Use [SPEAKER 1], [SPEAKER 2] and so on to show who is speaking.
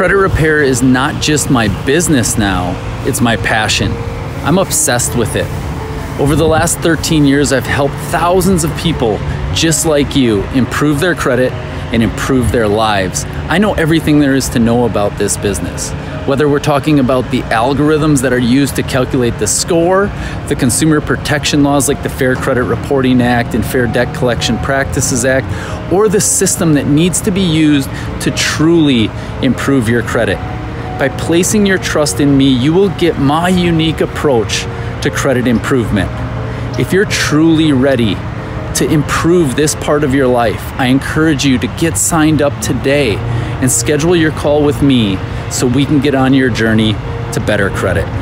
[SPEAKER 1] Credit repair is not just my business now, it's my passion. I'm obsessed with it. Over the last 13 years, I've helped thousands of people just like you improve their credit and improve their lives. I know everything there is to know about this business. Whether we're talking about the algorithms that are used to calculate the score, the consumer protection laws like the Fair Credit Reporting Act and Fair Debt Collection Practices Act, or the system that needs to be used to truly improve your credit. By placing your trust in me, you will get my unique approach to credit improvement. If you're truly ready to improve this part of your life, I encourage you to get signed up today and schedule your call with me so we can get on your journey to better credit.